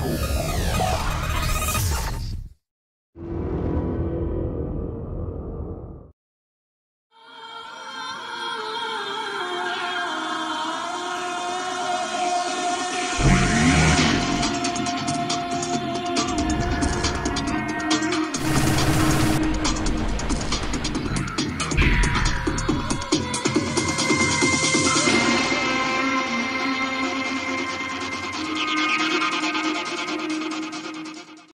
Wow.